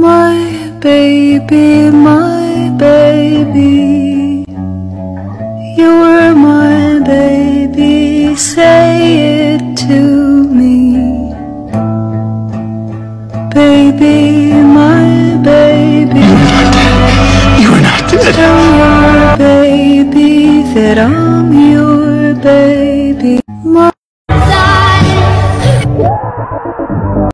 My baby, my baby. You were my baby, say it to me. Baby, my baby. You are not dead, Tell your baby that I'm your baby. My